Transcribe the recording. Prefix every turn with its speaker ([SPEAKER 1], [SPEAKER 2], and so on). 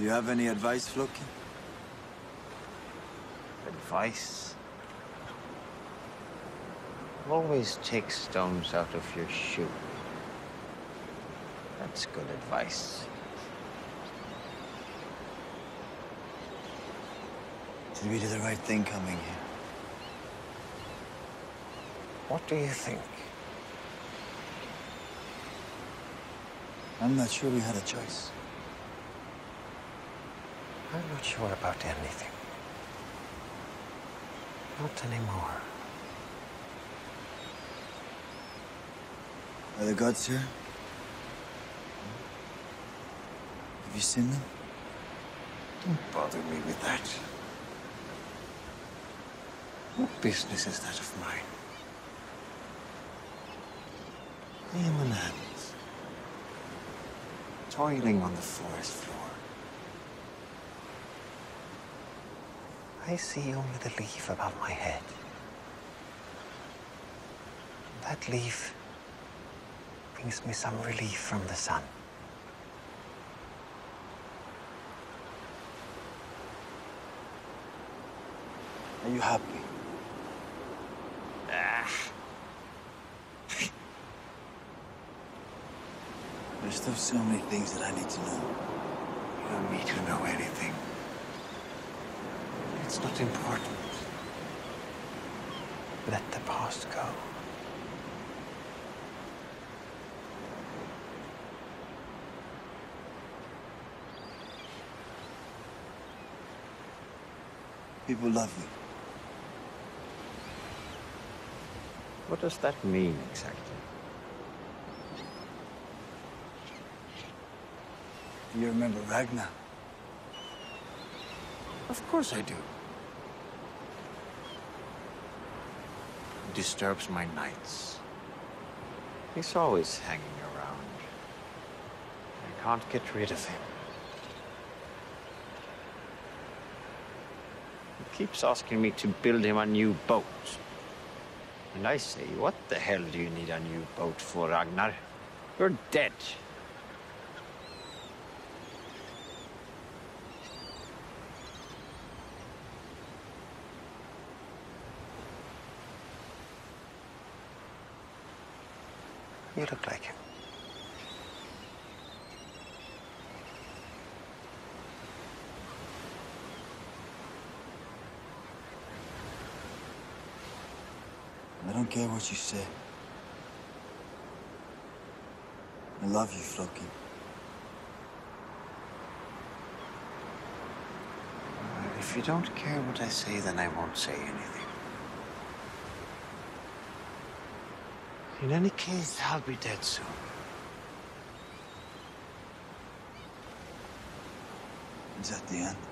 [SPEAKER 1] Do you have any advice, Floki?
[SPEAKER 2] Advice? Always take stones out of your shoe. That's good advice.
[SPEAKER 1] Did we do the right thing coming here?
[SPEAKER 2] What do you think?
[SPEAKER 1] I'm not sure we had a choice.
[SPEAKER 2] I'm not sure about anything. Not anymore.
[SPEAKER 1] Are the gods here? Have you seen them?
[SPEAKER 2] Don't bother me with that. What business is that of mine? I am an ant, toiling on the forest floor. I see only the leaf above my head. That leaf brings me some relief from the sun.
[SPEAKER 1] Are you happy?
[SPEAKER 2] Ah.
[SPEAKER 1] There's still so many things that I need to know.
[SPEAKER 2] You don't need to know anything. It's not important. Let the past go.
[SPEAKER 1] People love you.
[SPEAKER 2] What does that mean exactly?
[SPEAKER 1] Do you remember Ragnar?
[SPEAKER 2] Of course I do. Disturbs my nights. He's always hanging around. I can't get rid of him. He keeps asking me to build him a new boat. And I say, what the hell do you need a new boat for, Ragnar? You're dead. You look like him.
[SPEAKER 1] I don't care what you say. I love you, Floki.
[SPEAKER 2] Uh, if you don't care what I say, then I won't say anything. In any case, I'll be dead soon.
[SPEAKER 1] Is that the end?